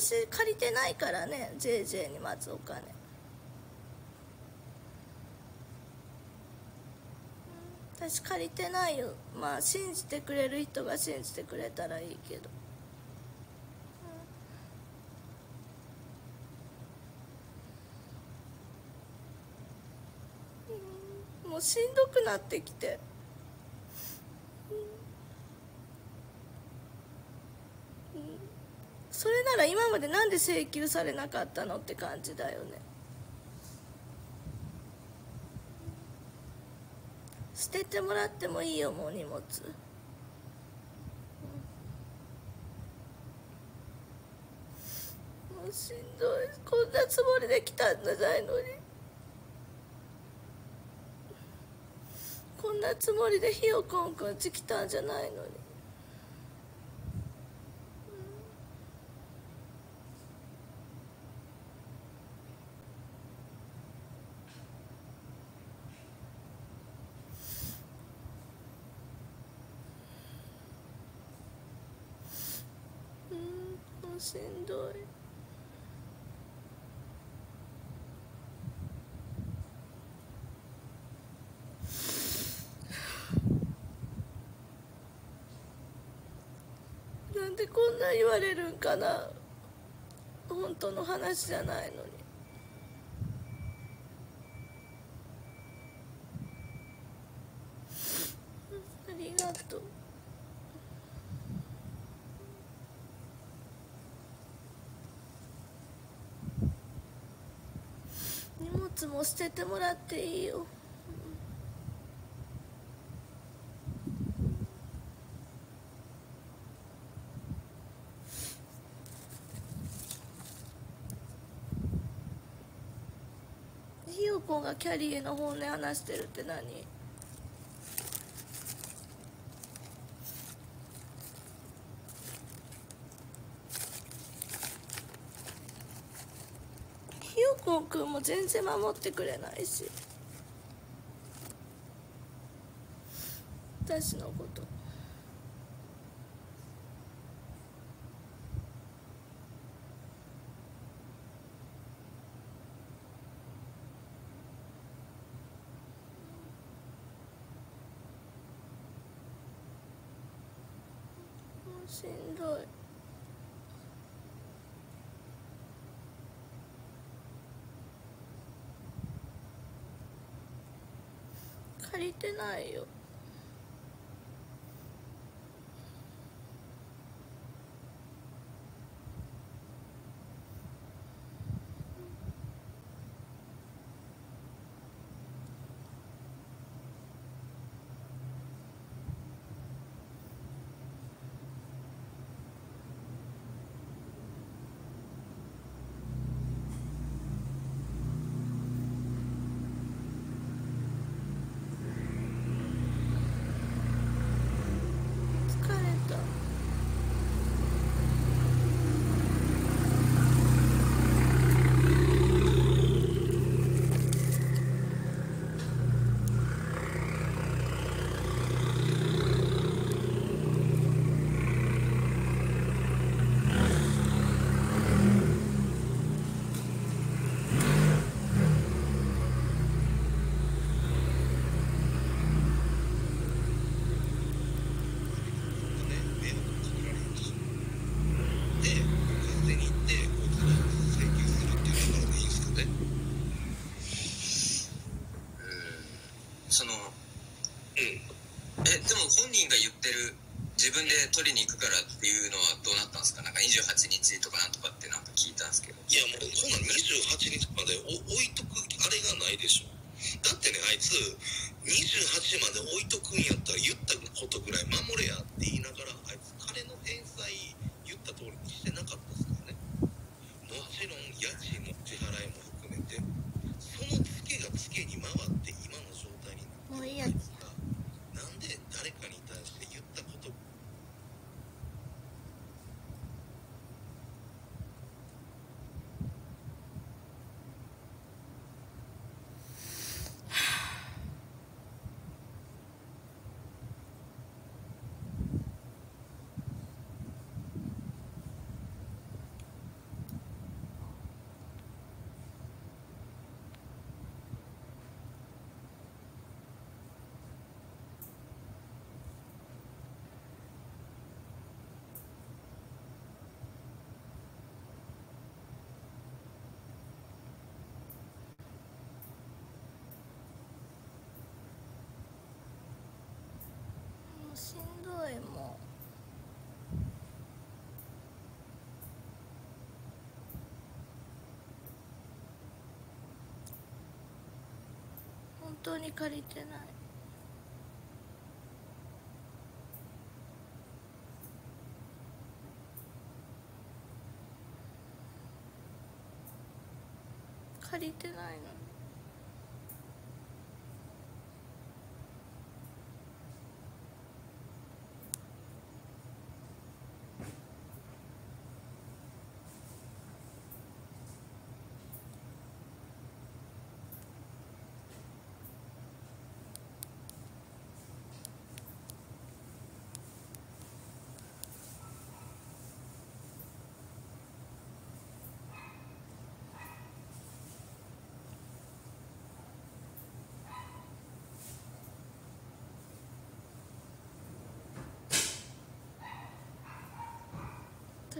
私借りてないからね JJ に待つお金。私借りてないよ。まあ信じてくれる人が信じてくれたらいいけど。もうしんどくなってきて。それなら今までなんで請求されなかったのって感じだよね。捨ててもらってもいいよもう荷物。もうしんどい。こんなつもりで来たんじゃないのに。こんなつもりでひよこんくんち来たんじゃないのに。しんどい。なんでこんな言われるんかな。本当の話じゃないのにありがとう荷物も捨ててもらっていいよ。ひよこがキャリーの本音話してるって何ひよこくんも全然守ってくれないし。私のこと。もうしんどい。足りてないよ疲れたね、迷惑かけられるし。で、勝手に行って、こいつに請求するっていう流れでいいんですかね。そのえでも本人が言ってる自分で取りに行くからっていうのはどうなったんですか？なんか28日とかなんとかってなんか聞いたんですけどいや、もう、こんなん28日までお置いとくあれがないでしょ。だってね、あいつ、28まで置いとくんやったら言ったことぐらい守れやって言いながら、あいつ、金の返済言った通りにしてなかったですからね。もちろん、家賃の支払いも含めて、そのツケがツケに回って今の状態になってもういいやあいつがなんで誰かに対して言ったこと当に借りてない。借りてないの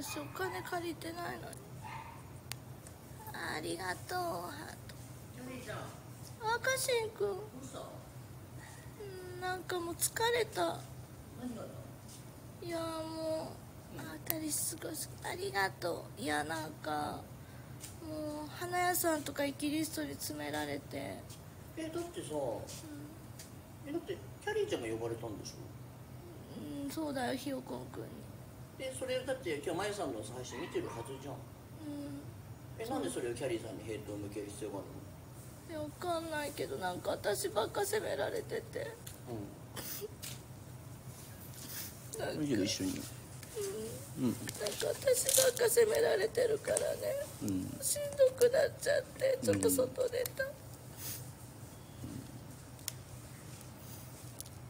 私お金借りてないのに。ありがとうハート。赤新くんうんなんかもう疲れた。いやもう当たりすごいありがとう。いやなんかもう花屋さんとかイキリストに詰められて。えだってさ、えだってキャリーちゃんが呼ばれたんでしょ？うんそうだよひよこんくんにでそれだって今日まゆさんの配信見てるはずじゃん。うん。えなんでそれをキャリーさんにヘイトを向ける必要があるいやわかんないけどなんか私ばっか責められてて。うん。いいけど一緒にうん。なんか私ばっか責められてるからね。うん。しんどくなっちゃってちょっと外出た、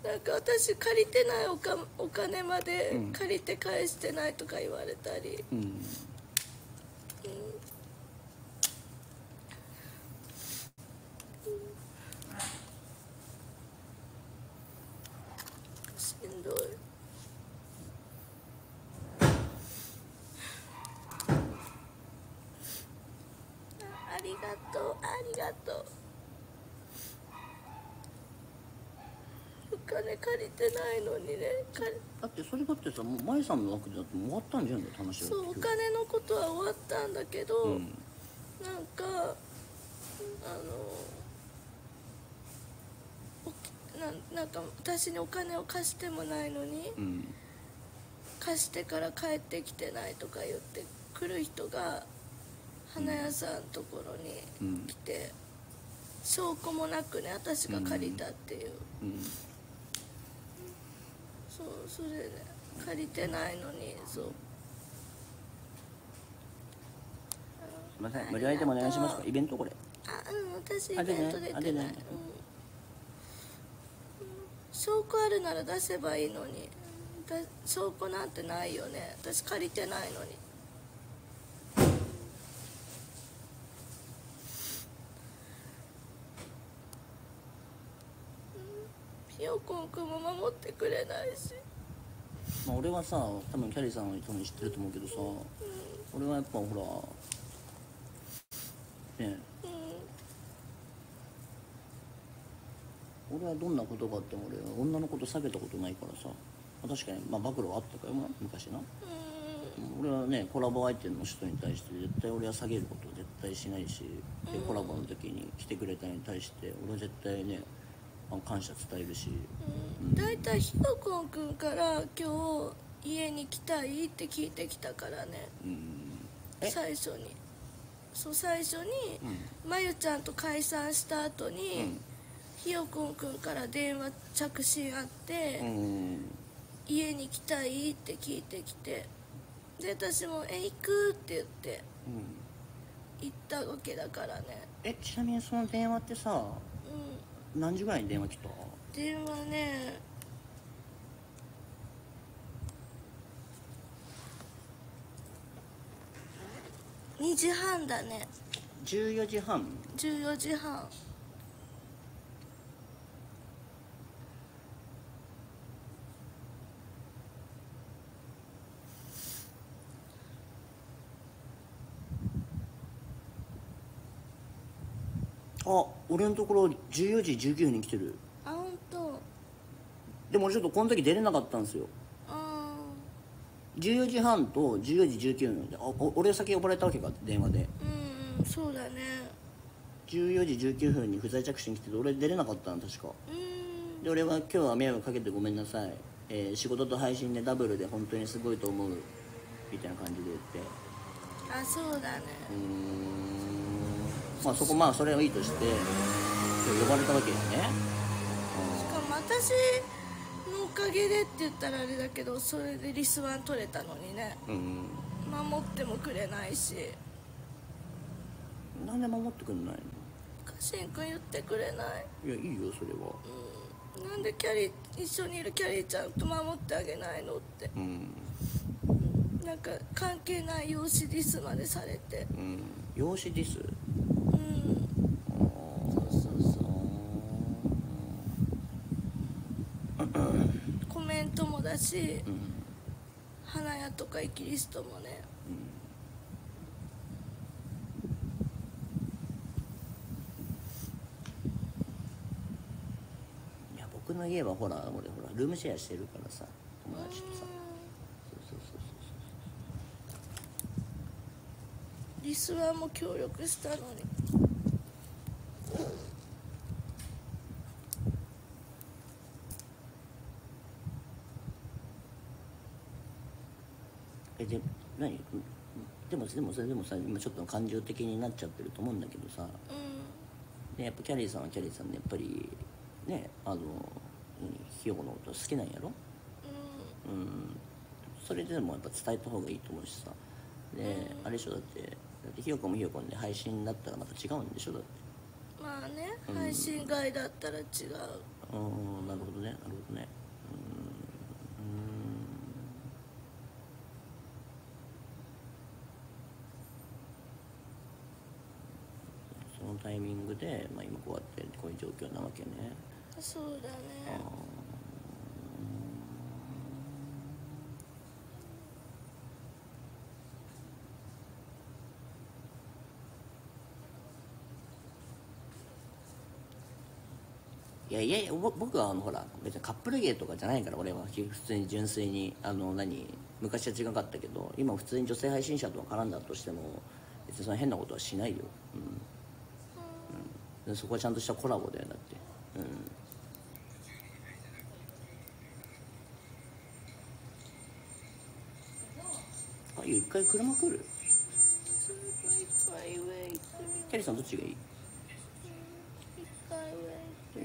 なんか私借りてないおかお金までうん。借りて返してないとか言われたり、うん。しんどいあありがとうありがとうお金借りてないのにね。だってそれだってさもうまゆさんの枠でだって終わったんじゃんだって話そうお金のことは終わったんだけど、うん。なんかあのなんなんか私にお金を貸してもないのにうん。貸してから帰ってきてないとか言って来る人が花屋さんのところにうん。来て、証拠もなくね私が借りたっていう、うんそうそれで、借りてないのにそう。すいません無理やりでもお願いしますか？イベントこれ。あうん私イあベント出てない、出てない。うんうん。証拠あるなら出せばいいのに。だ証拠なんてないよね。私借りてないのにうんひよこんくんも守ってくれないし。まあ俺はさ多分キャリーさんは多分知ってると思うけどさ俺はやっぱほらねうん。俺はどんなことがあっても俺は女のこと下げたことないからさ。まあ確かにまあ暴露はあったから昔な。うん。俺はねコラボ相手の人に対して絶対俺は下げることは絶対しないしでコラボの時に来てくれたに対して俺は絶対ね感謝伝えるし。大体ひよこんくんから今日家に来たいって聞いてきたからね。うん。え？最初に。そう最初にうん。まゆちゃんと解散した後に、うん。ひよこんくんから電話着信あって、うん。家に来たいって聞いてきて。で私も「え行く?」って言ってうん。行ったわけだからね。えちなみにその電話ってさうん何時ぐらいに電話来た？電話ね2時半だね。14時半？14時半あ俺のところ14時19分に来てる。あ本当。でも俺ちょっとこの時出れなかったんですよ。あ14時半と14時19分であお俺先呼ばれたわけか電話で。ーうんうんそうだね。14時19分に不在着信来てて俺出れなかったの確か。うで俺は今日は迷惑かけてごめんなさい、えー仕事と配信でダブルで本当にすごいと思うみたいな感じで言って。あそうだね。うーんまあそこまあそれはいいとして呼ばれたわけよね。しかも私のおかげでって言ったらあれだけどそれでリスワン取れたのにね。うん守ってもくれないし。なんで守ってくんないの？家臣君言ってくれない。いやいいよそれは。なんでキャリー一緒にいるキャリーちゃんと守ってあげないのって。うん。なんか関係ない養子ディスまでされて。うん。養子ですうんそうそうそうコメントもだしうん。花屋とかイキリストもね。いや僕の家はほら俺ほらルームシェアしてるからさ友達とさ。そうそうそうリスワンも協力したのにえで何でもそれでもさ今ちょっと感情的になっちゃってると思うんだけどさ。うでやっぱキャリーさんはキャリーさんでやっぱりねあの何ひよこのこと好きなんやろ？んうん。うん。それでもやっぱ伝えた方がいいと思うしさ。で、あれでしょだってだってひよこもひよこで配信だったらまた違うんでしょだって。まあねうん配信外だったら違う。うんなるほどねうんそのタイミングで、まあ、今こうやってこういう状況なわけね。そうだね。いやいやいやぼ僕はあのほら別にカップル芸とかじゃないから俺は。普通に純粋にあの何昔は違かったけど今普通に女性配信者と絡んだとしても別にその変なことはしないよ、うん。うん、でそこはちゃんとしたコラボだよだってうんあいいよ一回車来る？キャリーさんどっちがいい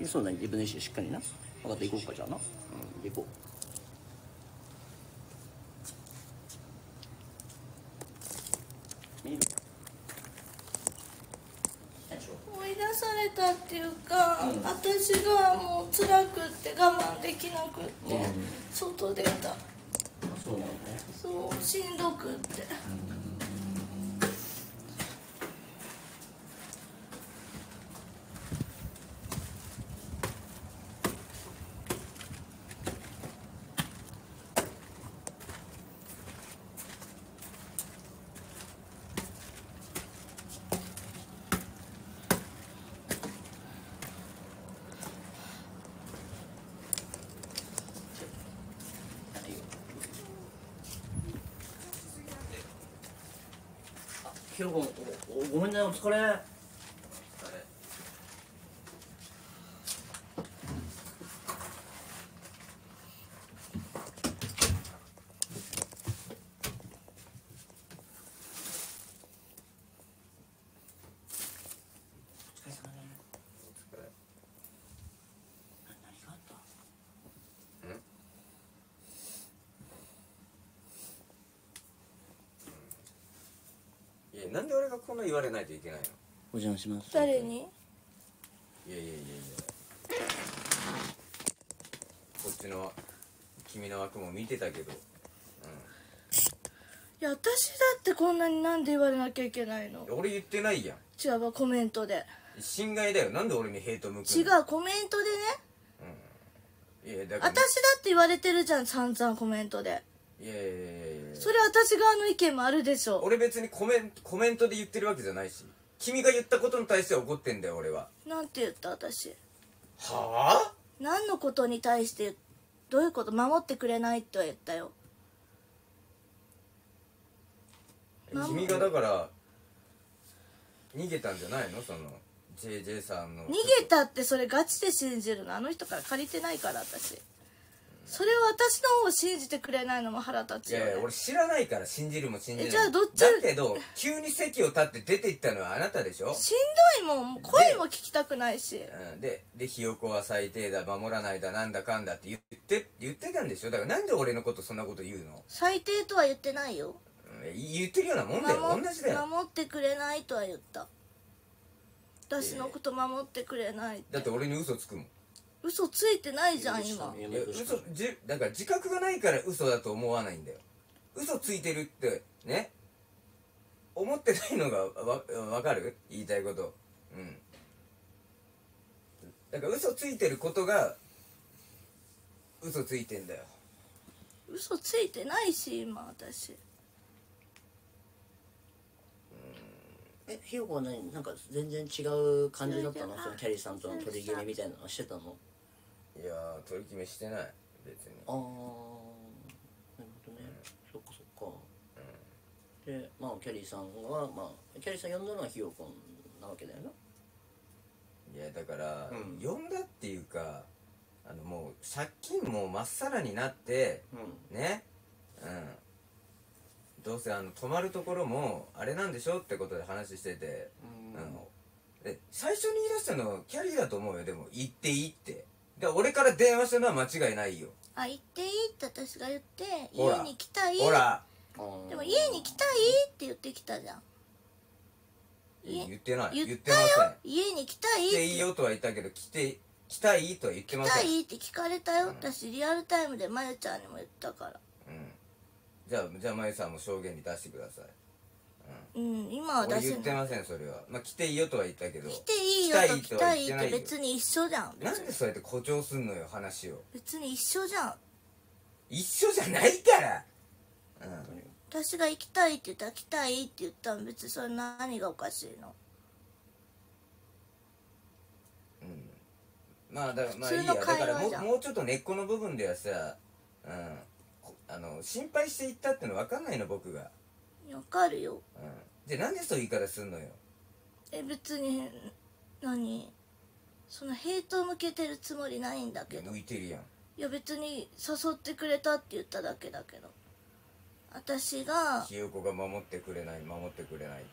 そうだね自分の意思しっかりな。分かった行こうかじゃあな。うん行こう。い出されたっていうか、私がもう辛くって我慢できなくって、うん。外出たそうしんどくってひろこおおごめんねお疲れお疲れ様ねな何があったいやなんで俺がこんな言われないといけないの。お邪魔します。誰に？いやいやいやいやこっちの君の枠も見てたけど。いや私だってこんなになんで言われなきゃいけないの？俺言ってないやん。違うわコメントで。侵害だよ。なんで俺にヘイト向く違のうコメントでね。いやだから。私だって言われてるじゃん散々コメントで。いやいやいやそれ私側の意見もあるでしょ俺別にコメンコメントで言ってるわけじゃないし。君が言ったことに対して怒ってんだよ俺は。なんて言った私。はあ？何のことに対してどういうこと？守ってくれないって言ったよ。君がだから逃げたんじゃないの？その JJ さんの。逃げたってそれガチで信じるの？あの人から借りてないから私それを私の方を信じてくれないのも腹立いつよ、ね、やいや俺知らないから信じるも信じない。えじゃあどっち？だけど急に席を立って出て行ったのはあなたでしょ、しんどいもん。声も聞きたくないし。うん、ででひよこは最低だ守らないだなんだかんだって言って言ってたんでしょ？だからなんで俺のことそんなこと言うの、最低とは言ってないよ。うん言ってるようなもんだよ。守同じだよ。守ってくれないとは言った。私のこと守ってくれないって。だって俺に嘘つくもん嘘ついてないじゃん今。いや嘘じだから自覚がないから嘘だと思わないんだよ。嘘ついてるってね。思ってないのがわわかる？言いたいこと。うん。だから嘘ついてることが嘘ついてんだよ。嘘ついてないし今私。えひよこは何？なんか全然違う感じだったの？そのキャリーさんとの取り決めみたいなのしてたの？いやー取り決めしてない。別に。ああなるほどね、そっかそっか、でまあキャリーさんはまあキャリーさん呼んだのはひよこなわけだよな。いやだから、うん。呼んだっていうかあのもう借金もまっさらになってうん。ね。うん。どうせあの泊まるところもあれなんでしょってことで話してて、うん。あので最初に言い出したのはキャリーだと思うよ。でも言っていいってで俺から電話したのは間違いないよ。あ行っていいって私が言ってほら。家に来たい？ほら。でも家に来たいって言ってきたじゃん。言ってない。言っ言ってません。家に来たいって。来ていいよとは言ったけど来て来たいとは言ってま来せん。たいって聞かれたよ。私リアルタイムでまゆちゃんにも言ったから。うん。じゃあじゃあまゆさんも証言に出してくださいうん今は俺出せない。言ってませんそれは。まあ来ていいよとは言ったけど来ていいよと来たいってよ。別に一緒じゃん。なんでそうやって誇張すんのよ話を。別に一緒じゃん。一緒じゃないから。うん。私が行きたいって言ったら来たいって言ったら別にそれ何がおかしいの。まあだからまあ普通のいいや。だからも会話じゃうんもうちょっと根っこの部分ではさうん。こあの心配していったっての分かんないの僕が。わかるよ。うんじゃあなんでそういう言い方すんのよ？え別に何？そのヘイトを向けてるつもりないんだけど。向いてるやん。いや別に誘ってくれたって言っただけだけど。私がひよこが守ってくれない守ってくれないっ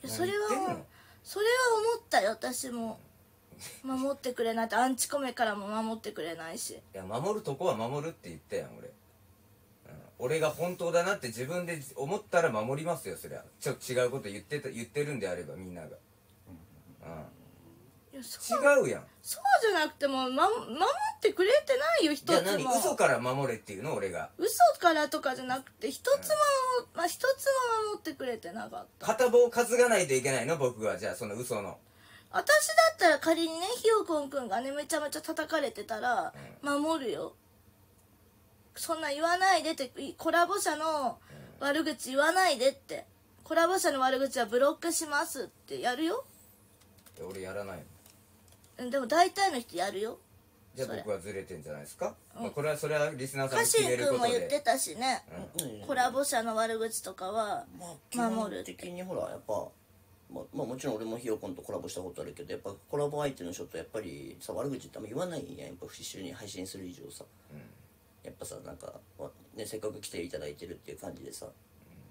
て。いやそれ何言ってんはの？それは思ったよ。私も。守ってくれないってアンチコメからも守ってくれないし。いや守るとこは守るって言ったやん俺、うん、俺が本当だなって自分で思ったら守りますよそりゃ。ちょっと違うこと言ってた言ってるんであればみんなが、ううん、違うやん。そうじゃなくても、ま、守ってくれてないよ一つじゃあ何？も嘘から守れっていうの？俺が。嘘からとかじゃなくて一つも、まあ、一つも守ってくれてなかった。片棒担がないといけないの？僕は。じゃあその嘘の。私だったら仮にねひよこんくんがねめちゃめちゃ叩かれてたら守るよそんな言わないでってコラボ社の悪口言わないでって。コラボ社の悪口はブロックしますってやるよ。俺やらないの。うんでも大体の人やるよ。じゃあ僕はずれてんじゃないですか、まあ、これはそれはリスナーさんに決めンくんも言っることで。てたしね。うん。コラボ社の悪口とかはまあ基本守るって的にほらやっぱまあ、まあもちろん俺もひよこんとコラボしたことあるけどやっぱコラボ相手の人とやっぱりさ悪口ってあんま言わないん。ややっぱ一緒に配信する以上さ、やっぱさなんか、わね、せっかく来ていただいてるっていう感じでさ、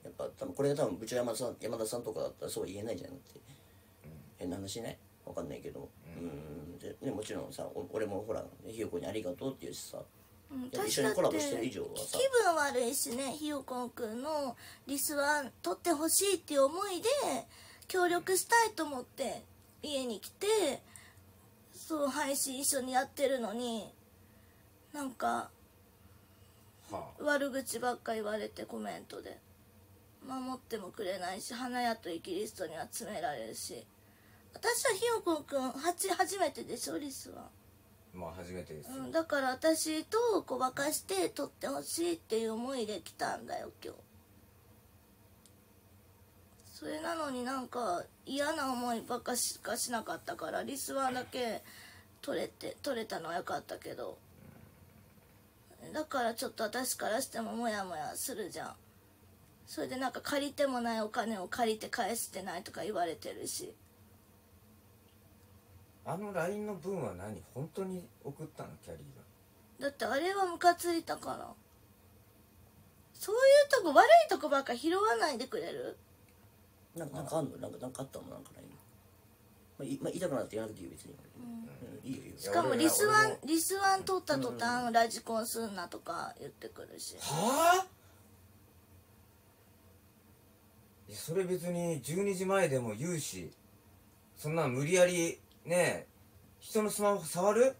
やっぱ多分これが多分部長山田さん山田さんとかだったらそうは言えないじゃんって、変な話ね。わかんないけど。うん。で、ね、もちろんさお俺もほらひよこにありがとうって言うしさうん。一緒にコラボしてる以上はさ。気分悪いしねひよこんくんのリスは取ってほしいっていう思いで協力したいと思って家に来てそう配信一緒にやってるのになんかは悪口ばっか言われてコメントで。守ってもくれないし花屋とイキリストには詰められるし。私はひよこんくんはち初めてでしょリスは。あまあ初めてですよ、うん、だから私とごまかして撮ってほしいっていう思いで来たんだよ今日。それなのになんか嫌な思いばっかしかしなかったからリスワンだけ取れて取れたのは良かったけどだからちょっと私からしてもモヤモヤするじゃん。それでなんか借りてもないお金を借りて返してないとか言われてるし。あの LINE の文は何？本当に送ったの？キャリーが。だってあれはムカついたから。そういうとこ悪いとこばっか拾わないでくれる？なんかなんかあんの？なんかなんかあったの？なんかないまあ、いまあ、痛くなって言わなくていいよ別に、うん、いいよいいよ。しかも俺リスワンリスワン取った途端ラジコンすんなとか言ってくるし。はあ？それ別に12時前でも言うしそんなん無理やりね人のスマホ触る？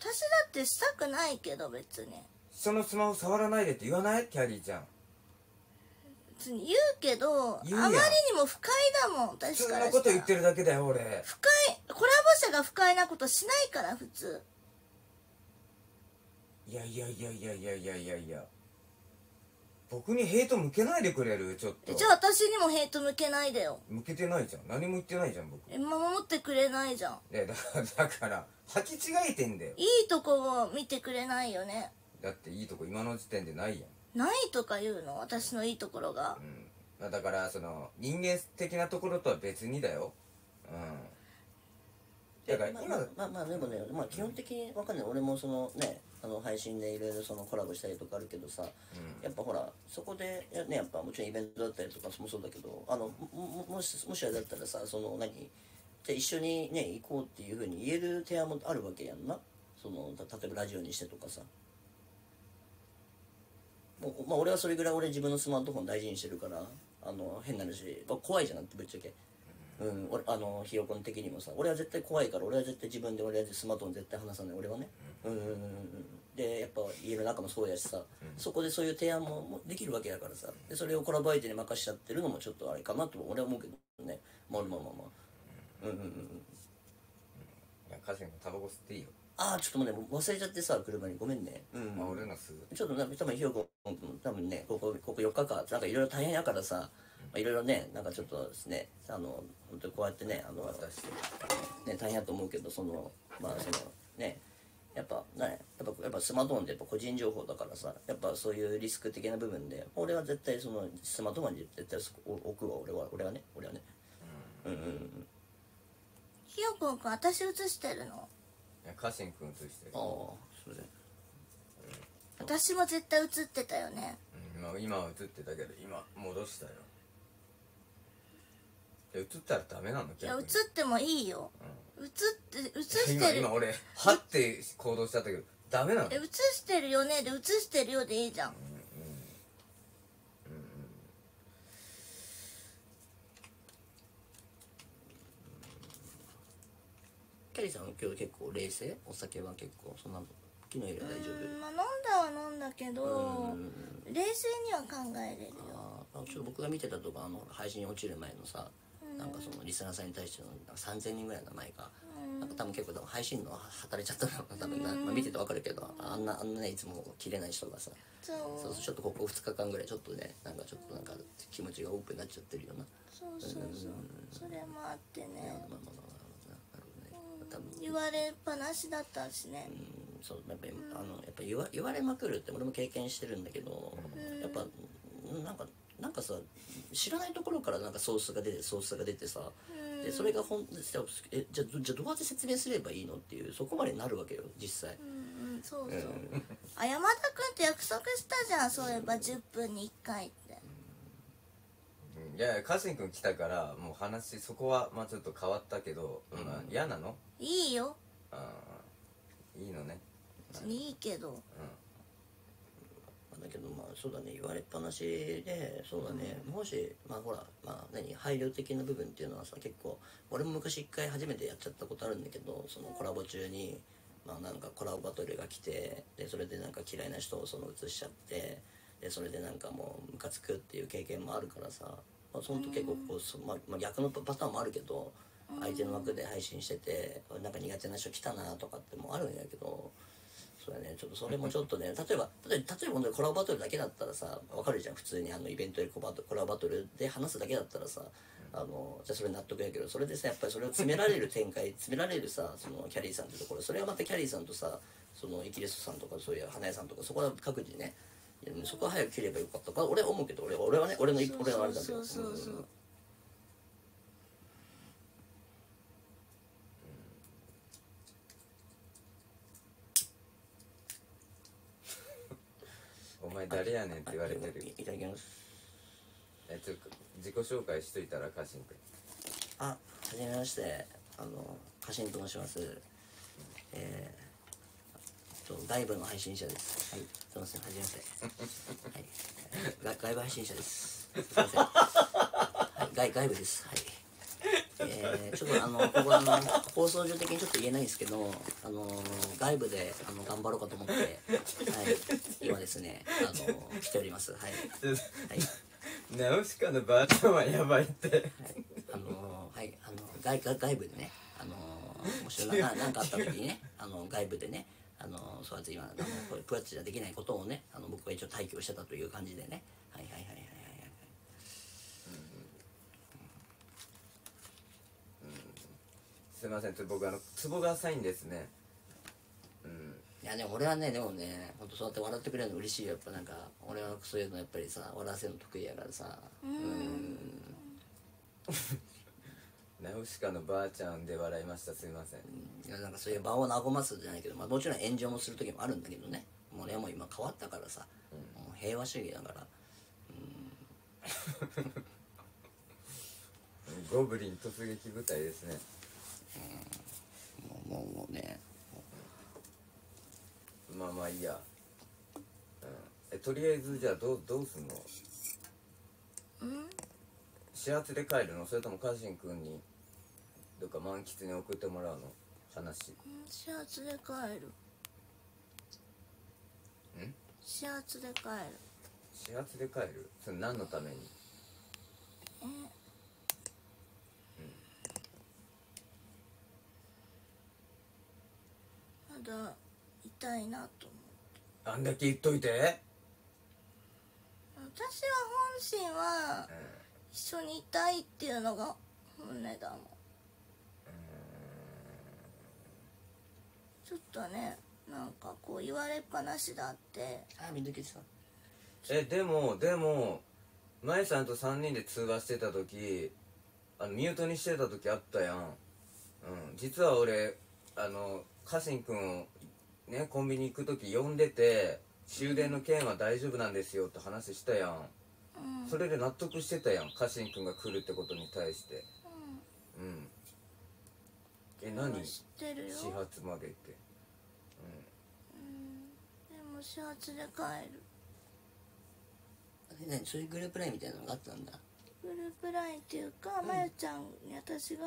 私だってしたくないけど別に。人のスマホ触らないでって言わない？キャリーちゃん別に言うけどあまりにも不快だもん普私通からしたら。のこと言ってるだけだよ俺。不快コラボ者が不快なことしないから普通。いやいやいやいやいやいやいやいや。僕にヘイト向けないでくれる？ちょっと。えじゃあ私にもヘイト向けないでよ。向けてないじゃん。何も言ってないじゃん僕。え守ってくれないじゃん。いやだからだから履き違えてんだよ。いいとこを見てくれないよね。だっていいとこ今の時点でないやんないとか言うの？私のいいところが。うん。まあだからその人間的なところとは別にだよ。うん。だから今まあまあまあまあでもね、まあ、基本的にわかんない。俺もそのねあの配信でいろいろそのコラボしたりとかあるけどさ、やっぱほらそこでねやっぱもちろんイベントだったりとかもそうだけどあのもももしもしあれだったらさその何じゃあ一緒にね行こうっていうふうに言える提案もあるわけやんな？そのた例えばラジオにしてとかさもうまあ俺はそれぐらい俺自分のスマートフォン大事にしてるからあの変な話、まあ怖いじゃなくてぶっちゃけ。うん、俺あのひよこん的にもさ。俺は絶対怖いから俺は絶対自分で俺はスマートフォン絶対離さない。俺はね。うん。うんうんうんでやっぱ家の中もそうやしさ、そこでそういう提案ももできるわけやからさ。でそれをコラボ相手に任しちゃってるのもちょっとあれかなと俺は思うけどね。まあまあまあまあ。うんうんうんいやカジンもタバコ吸っていいよああちょっともうね忘れちゃってさ車に。ごめんね。うん、まあ俺の吸うちょっとなんか多分ひよこ多分ねここここ4日間なんかいろいろ大変やからさまあいろいろねなんかちょっとですねあの本当にこうやってねあの渡して。ね、大変やと思うけどそのまあそのねやっぱねやっぱやっぱスマートフォンってやっぱ個人情報だからさやっぱそういうリスク的な部分で俺は絶対そのスマートフォンに絶対そこ置くわ俺は俺はね俺はね。うん。うんうんひよこんくん私映してるの？いやカシン君としてるああそれ。で私も絶対映ってたよね。うん今今は映ってたけど今戻したよ。映ったらダメなの？いや映ってもいいよ。映って映し今てる。今俺はって行動しちゃったけどダメなの？え映してるよね？で映してるよでいいじゃんキャリーさんは今日結構冷静？お酒は結構そんなの昨日よりは大丈夫？うんまあ飲んだは飲んだけど冷静には考えれるよ。あーちょっと僕が見てたとこあの配信落ちる前のさ、なんかそのリスナーさんに対してのなんか3000人ぐらいの前が、なんか多分結構多分配信の働いちゃったの多分な、まあ、見ててわかるけどあんなあんなねいつも切れない人がさそう。ちょっとここ2日間ぐらいちょっとねなんかちょっとなんか気持ちがオープンになっちゃってるよな。そうそうそう。それもあってね。まあまあまあ多分言われっぱなしだったしね。うんそうやっぱりあのやっぱ言わ言われまくるって俺も経験してるんだけど、やっぱなんかなんかさ知らないところからなんかソースが出てソースが出てさ、でそれがほんえじゃあじゃあどうやって説明すればいいのっていうそこまでになるわけよ実際、うんうんそうそう。あ山田君って約束したじゃんそういえば10分に1回。ってうんいやいやカシン君来たからもう話そこはまあちょっと変わったけど、まあ嫌なの？いいよ。あーいいのね。別にいいけど。だけどまあそうだね。言われっぱなしでそうだね、もしまあほらまあ何？配慮的な部分っていうのはさ結構俺も昔一回初めてやっちゃったことあるんだけどそのコラボ中にまあなんかコラボバトルが来てでそれでなんか嫌いな人をその映しちゃってでそれでなんかもうムカつくっていう経験もあるからさ、まあ、その時結構こうそ、まあ、逆のパターンもあるけど相手の枠で配信しててなんか苦手な人来たなとかってもあるんやけど。そうやねちょっとそれもちょっとね例えば例えば例えば本当にコラボバトルだけだったらさわかるじゃん普通にあのイベントでコラボコラボバトルで話すだけだったらさあのじゃあそれ納得やけどそれでさやっぱりそれを詰められる展開詰められるさそのキャリーさんってところそれはまたキャリーさんとさそのイキリストさんとかそういう花屋さんとかそこは各自ねそこは早く切ればよかった。か俺は思うけど俺は俺はね俺の俺はあれだけどそう。そうそうそううん。お前誰やねんって言われてる。い。いただきます。えちょっと自己紹介しといたら家臣君あはじめまして。あの家臣と申します。えー、と外部の配信者です。はい。すいませんはじめまして。はい。が外部配信者です。すいません。はい。外外部です。はい。えー、ちょっとあのここあの放送上的にちょっと言えないんですけどあの外部であの頑張ろうかと思って、はい、今ですねあの来ております。はい。はい。ナウシカのばあちゃんはやばいって。はい、あのーはい、あの外外外部でね、あのーもしなななんかあった時にね、あの外部でね、あのーそうやって今あのこれプラッチじゃできないことをね、あの僕は一応退去してたという感じでね、はいはいはいはいはい。はい。すいません。ちょっと僕あのツボが浅いんですね。うん。いやでも俺はねでもね本当そうやって笑ってくれるの嬉しいよ。やっぱなんか俺はそういうのやっぱりさ笑わせるの得意やからさ。うんナウシカのばあちゃんで笑いました。すいません。いやなんかそういう場を和ますじゃないけど、まあ、もちろん炎上もする時もあるんだけどね。もう俺はもう今変わったからさ、もう平和主義だから。ゴブリン突撃部隊ですね。もうもうもうね。まあまあいいや、うん、えとりあえずじゃあどうどうすんの？うん始発で帰るの？それとも家臣君にどっか満喫に送ってもらうの？話。始発で帰る。ん？始発で帰る。始発で帰る？それ何のために？え？まだ痛いなと思うあんだけ言っといて。私は本心は一緒にいたいっていうのが本音だもんちょっとねなんかこう言われっぱなしだって。あ水木さんえでもでも舞さんと3人で通話してた時あのミュートにしてた時あったやん。うん。実は俺あの家臣君をねコンビニ行く時呼んでて終電の件は大丈夫なんですよって話したやんうん。それで納得してたやん。家臣君が来るってことに対して。うん。え何？うん知ってるよ。始発までって。でも始発で帰る。ねそういうグループラインみたいなのがあったんだ。グループラインっていうか、まゆちゃんに私が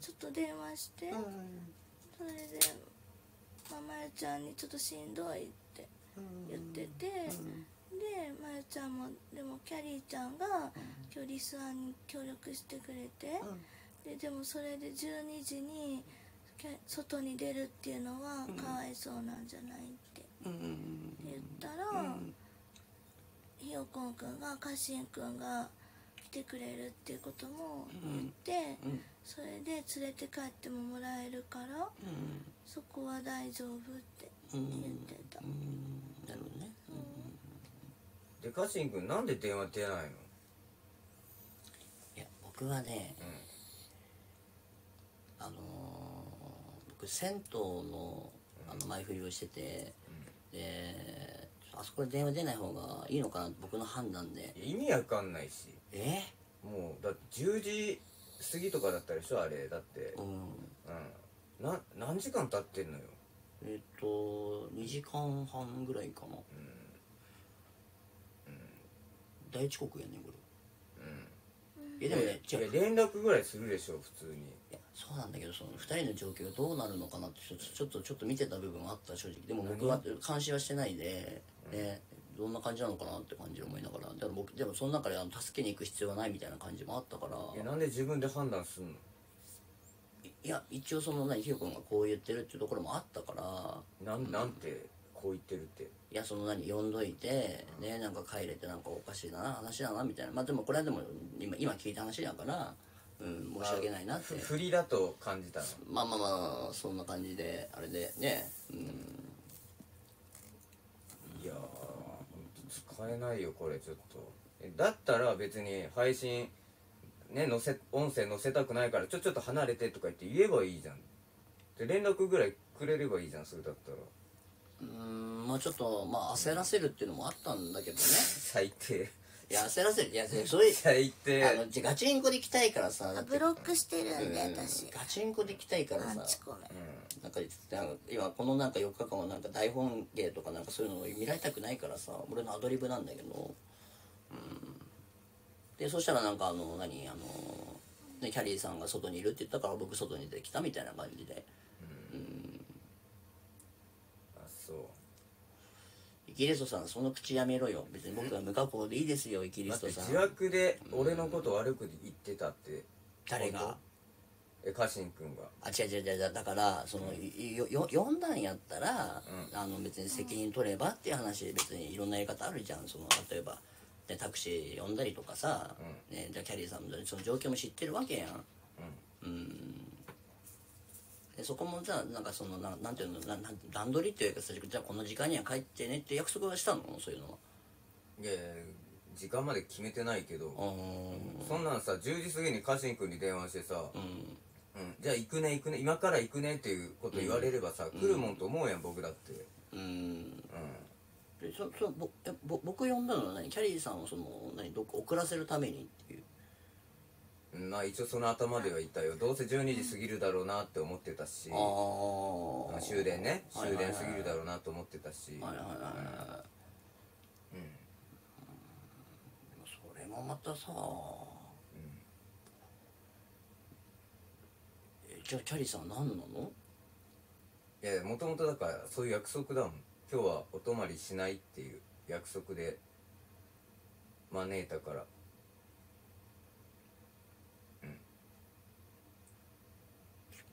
ちょっと電話して、それで、まあ、まゆちゃんにちょっとしんどいって言ってて、でまゆちゃんもでもキャリーちゃんが今日リスナーに協力してくれて、ででもそれで12時に外に出るっていうのはかわいそうなんじゃないってうんうん言ったら、ひよこんくんがかしんくんが来てくれるっていうことも言って、うん。それで連れて帰ってももらえるからそこは大丈夫って言ってた、で家臣君なんで電話出ないの？いや僕はねうん。あのー僕銭湯のあの前振りをしてて、であそこで電話出ない方がいいのかな僕の判断で。意味わかんないし。え？もうだって10時過ぎとかだったでしょあれだって。うん。うん。な何時間経ってんのよ？えっ、と2時間半ぐらいかな、大遅刻やねこれ、いやでもね違ういや連絡ぐらいするでしょ普通に。いやそうなんだけどその2人の状況がどうなるのかなってちょちょっとちょっと見てた部分はあった正直。でも僕は監視はしてないで、ね、どんな感じなのかなって感じで思いながら。でも僕でもその中であの助けに行く必要はないみたいな感じもあったから。いやなんで自分で判断すんの？いや一応その何ひよこんがこう言ってるっていうところもあったから。なんなんて？こう言ってるって。いやその何呼んどいてねなんか帰れてなんかおかしいな話だなみたいな。まあでもこれはでも今今聞いた話だからうん申し訳ないなって。ふ振りだと感じたの？まあまあまあそんな感じであれでねうん。いやー買えないよこれちょっと。えだったら別に配信ね載せ音声載せたくないからちょちょっと離れてとか言って言えばいいじゃん。で連絡ぐらいくれればいいじゃんそれだったらうーんまあちょっとまあ焦らせるっていうのもあったんだけどね。最低。いや焦らせる。いやそれ最低。あのじゃガチンコで来たいからさだってブロックしてるんでうん私。ガチンコで来たいからさアンチコメなんかなんか今このなんか4日間はなんか台本芸とかなんかそういうのを見られたくないからさ俺のアドリブなんだけどうん。でそしたらなんかあの何あの、ね、キャリーさんが外にいるって言ったから僕外に出てきたみたいな感じであそうイキリストさんその口やめろよ。別に僕は無加工でいいですよイキリストさん。自白で俺のこと悪く言ってたって。誰が？え家臣君が。あ違う違う違う。だからそのいよよ読んだんやったら、うん。あの別に責任取ればっていう話で別にいろんなやり方あるじゃん。その例えば、ね、タクシー呼んだりとかさ、ね、じゃあキャリーさんもその状況も知ってるわけやん。うんでそこもじゃあなんかそのななんていうのななん段取りっていうかさじゃあこの時間には帰ってねって約束はしたの？そういうのは。いやいや時間まで決めてないけど。そんなんさ10時過ぎに家臣君に電話してさ、うん。うん、じゃあ行くね行くね今から行くねっていうこと言われればさ、来るもんと思うやん僕だって。うん。うん。でそそぼえぼ僕呼んだのは何？キャリーさんをその何？どっか遅らせるためにっていうまあ一応その頭ではいたよ。どうせ12時過ぎるだろうなって思ってたし、あ終電ね。終電過ぎるだろうなと思ってたし、はいはいはいはい。うん。それもまたさ、えじゃあキャリーさんは何なの？いやもともとだからそういう約束だもん。今日はお泊まりしないっていう約束で招いたからうん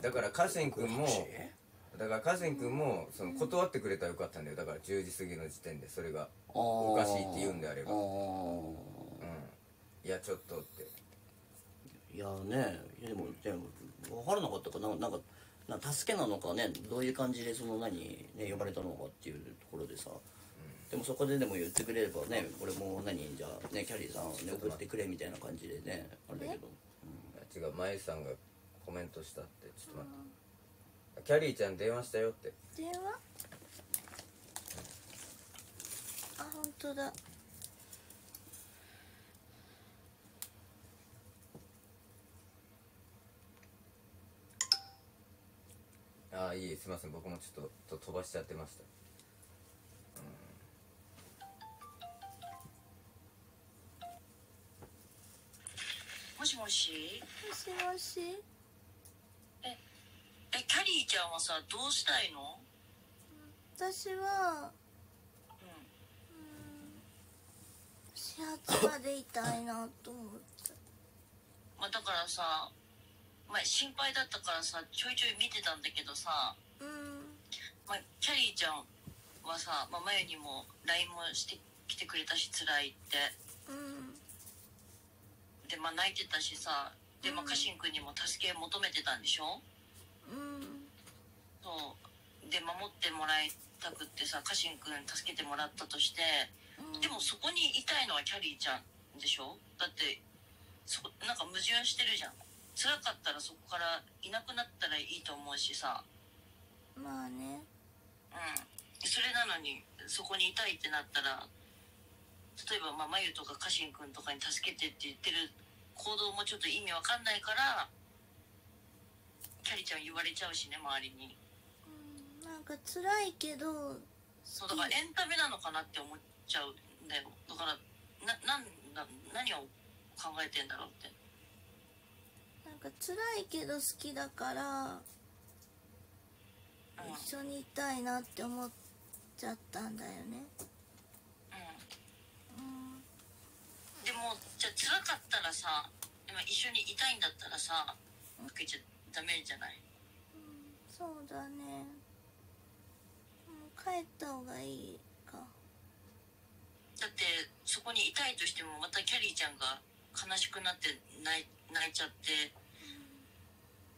だから家臣君もだから家臣君もその断ってくれたらよかったんだよ。だから10時過ぎの時点でそれがおおかしいって言うんであれば。あうん。いやちょっとって。ーいやねでもでも分からなかったかな。なんかな助けなのかねどういう感じでその何、ね、呼ばれたのかっていうところでさ、でもそこででも言ってくれればね俺も何じゃあねキャリーさんをね送ってくれみたいな感じでねあれだけど。違う舞さんがコメントしたって。ちょっと待って。キャリーちゃん電話したよって。電話？あ本当だ。ああいいえすいません。僕もちょっとと飛ばしちゃってました。もしもし？もしもし？えキャリーちゃんはさどうしたいの？私はうん始発までいたいなと思ったまあだからさ前心配だったからさちょいちょい見てたんだけどさ、うん。まあ、キャリーちゃんはさ、まあ、前にも LINE もしてきてくれたし辛いって。うん。でまあ泣いてたしさでまあ家臣君にも助け求めてたんでしょ？うん。そう。で守ってもらいたくってさ家臣君助けてもらったとしてでもそこにいたいのはキャリーちゃんでしょ？だってそなんか矛盾してるじゃん。辛かったらそこからいなくなったらいいと思うしさ。まあね。うん。それなのにそこにいたいってなったら例えばまあ眉とか家臣君とかに助けてって言ってる行動もちょっと意味わかんないからキャリーちゃん言われちゃうしね周りに。うんなんか辛いけどそうだからエンタメなのかなって思っちゃうんだよ。だからななんだ何を考えてんだろうって。なんか辛いけど好きだからうん。一緒にいたいなって思っちゃったんだよねうんうんでもじゃあ辛かったらさ今一緒にいたいんだったらさかけちゃダメじゃない？そうだね。うん帰った方がいいか。だってそこにいたいとしてもまたキャリーちゃんが悲しくなって泣い泣いちゃってっ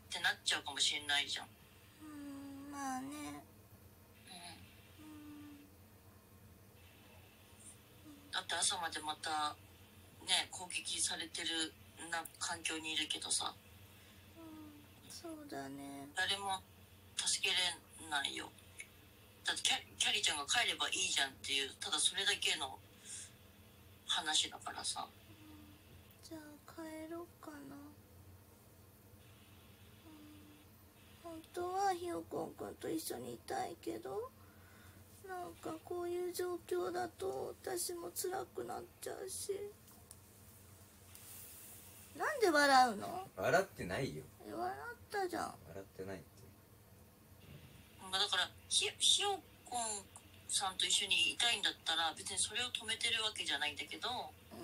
てなっちゃうかもしれないじゃん、うんまあね。うん、うん。だって朝までまたね攻撃されてるな環境にいるけどさ。うんそうだね。誰も助けれないよ。だってキャキャリーちゃんが帰ればいいじゃんっていうただそれだけの話だからさ。じゃあ帰ろうかな、うん、本当はひよこんくんと一緒にいたいけどなんかこういう状況だと私も辛くなっちゃうしなんで笑うの？笑ってないよ。え笑ったじゃん。笑ってないって。まあだからひひよこんさんと一緒にいたいんだったら別にそれを止めてるわけじゃないんだけどう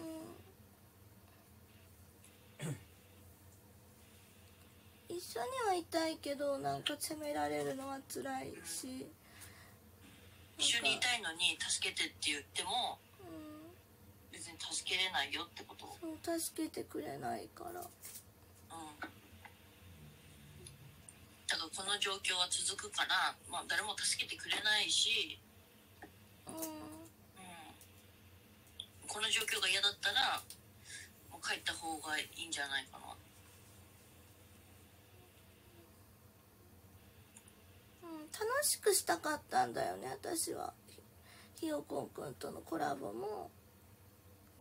ん。一緒にはいたいけどなんか責められるのは辛いし。一緒にいたいのに助けてって言っても助けれないよってこと？そう助けてくれないから。うん。だからこの状況は続くから、まあ、誰も助けてくれないし、うん。うん、この状況が嫌だったらもう帰った方がいいんじゃないかな。うん、楽しくしたかったんだよね私は。ひひよこんくんとのコラボも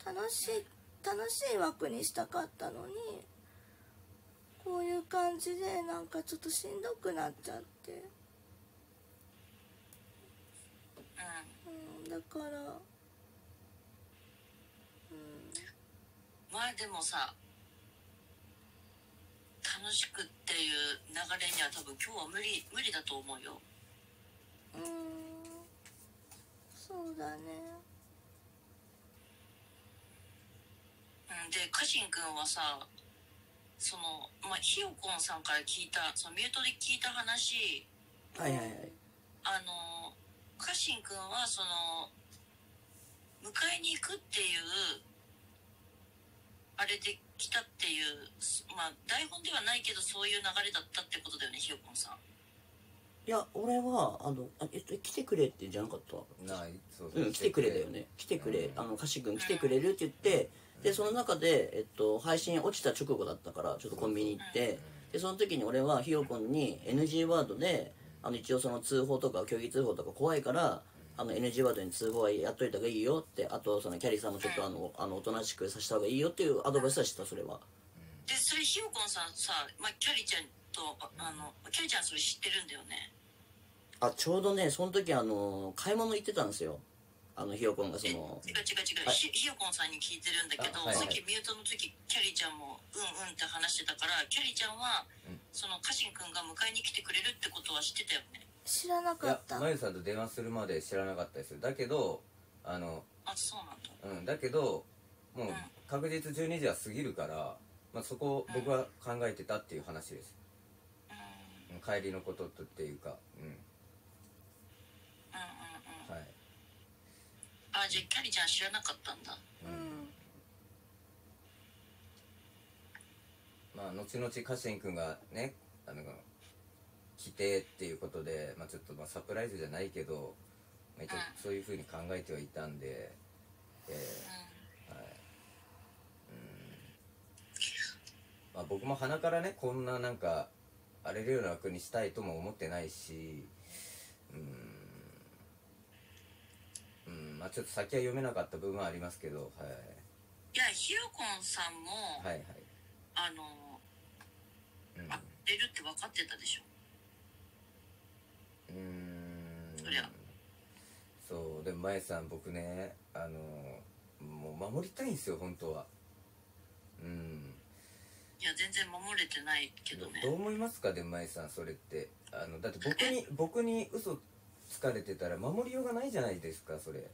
楽しい楽しい枠にしたかったのにこういう感じでなんかちょっとしんどくなっちゃって、うん。うん、だからうん。まあでもさ楽しくっていう流れには多分今日は無理無理だと思うよ。うん。そうだねうんで家臣くんはさそのまあひよこんさんから聞いたそのミュートで聞いた話はいはいはい。あの家臣くんはその迎えに行くっていうあれで来たっていうまあ台本ではないけどそういう流れだったってことだよねひよこんさん。いや俺はあのあえっと来てくれってじゃなかった？ないそうそう。うん、来てくれだよね。来てくれ、うん。あの歌詞君来てくれるって言ってでその中で、えっと、配信落ちた直後だったからちょっとコンビニ行ってでその時に俺はひよこんに NG ワードであの一応その通報とか虚偽通報とか怖いからあの NG ワードに通報はやっといた方がいいよってあとそのキャリーさんもちょっとあのあのおとなしくさせた方がいいよっていうアドバイスはしたそれは。でそれひよこんさんさ、まあ、キャリちゃんとああのキャリちゃんそれ知ってるんだよね？あちょうどねその時あの買い物行ってたんですよあのひよこんがそえ違うの違う違う、はい。ひひよこんさんに聞いてるんだけど、あはいはい。さっきミュートの時キャリちゃんもうんうんって話してたからキャリちゃんは、うん。その家臣くんが迎えに来てくれるってことは知ってたよね？知らないかやった。まゆさんと電話するまで知らなかったです。よだけどあのあそうなんだ。うんだけどもううん。確実12時は過ぎるから、まあ、そこを僕は考えてたっていう話です、うん。うん帰りのこととっていうかうんはいあじゃあキャリちゃん知らなかったんだ。うん。まあ後々家臣君がねあの来てっていうことで、まあ、ちょっとまあサプライズじゃないけど、まあ、一応うん。そういうふうに考えてはいたんで、えうーはい。うん。まあ、僕も鼻からねこんななんか荒れるような枠にしたいとも思ってないしうん、うんまあ、ちょっと先は読めなかった部分はありますけどはい。んいやひよこんさんも、はいはい。あのうん。あ出るって分かってたでしょ？うーん。そりゃ。そうでもまえさん僕ねあのもう守りたいんですよ本当は。うん。いや全然守れてないけどね。どう思いますか？でもまえさんそれって。あのだって僕に僕に嘘つかれてたら守りようがないじゃないですかそれ。うん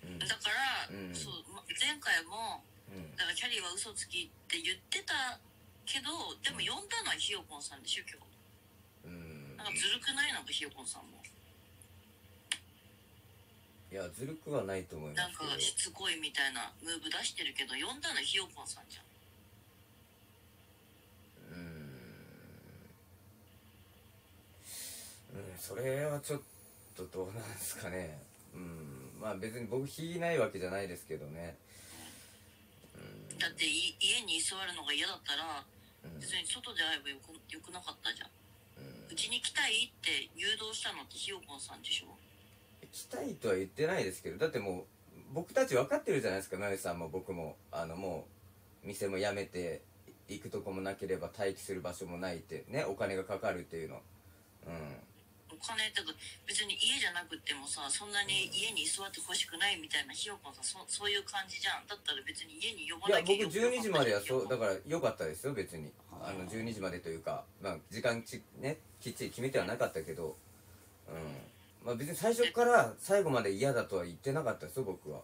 だから、うん。そうま前回もうん。だからキャリーは嘘つきって言ってたけどでも呼んだのはひよこんさんでしょ今日。うん。なんかずるくないなんかひよこんさんも。いやずるくはないと思いまなんかすしつこいみたいなムーブ出してるけど呼んだのひよこんさんじゃん。うんそれはちょっとどうなんですかねうん。まあ別に僕引いないわけじゃないですけどね。だってい家に居座るのが嫌だったらうん。別に外で会えばよくよくなかったじゃん。うちに来たいって誘導したのってひよぽんさんでしょ？来たいとは言ってないですけどだってもう僕たち分かってるじゃないですかまゆさんも僕も。あのもう店も辞めて行くとこもなければ待機する場所もないってねお金がかかるっていうの。うん。お金ってか別に家じゃなくてもさそんなに家に居座ってほしくないみたいなひよぽんさんそそういう感じじゃん。だったら別に家に呼ばいや僕なきゃよ12時まではそうだらから良かったですよ。別にあの12時までというか、まあ、時間ちねきっちり決めてはなかったけどうん。まあ別に最初から最後まで嫌だとは言ってなかったですよ僕は